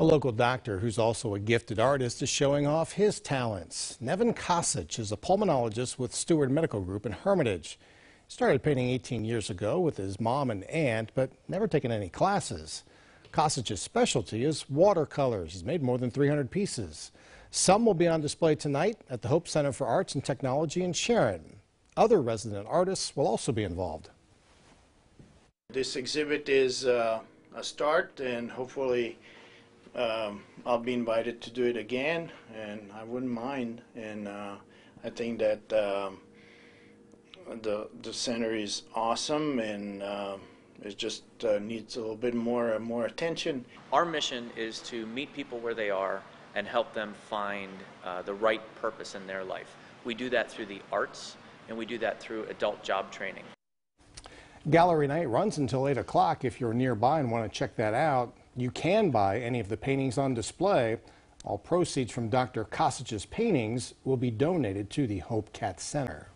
A local doctor who's also a gifted artist is showing off his talents. Neven Kosic is a pulmonologist with Steward Medical Group in Hermitage. He started painting 18 years ago with his mom and aunt, but never taken any classes. Kosic's specialty is watercolors. He's made more than 300 pieces. Some will be on display tonight at the Hope Center for Arts and Technology in Sharon. Other resident artists will also be involved. This exhibit is uh, a start, and hopefully, um, I'll be invited to do it again, and I wouldn't mind. And uh, I think that um, the the center is awesome, and uh, it just uh, needs a little bit more more attention. Our mission is to meet people where they are and help them find uh, the right purpose in their life. We do that through the arts, and we do that through adult job training. Gallery night runs until 8 o'clock. If you're nearby and want to check that out, you can buy any of the paintings on display. All proceeds from Dr. Kosic's paintings will be donated to the Hope Cat Center.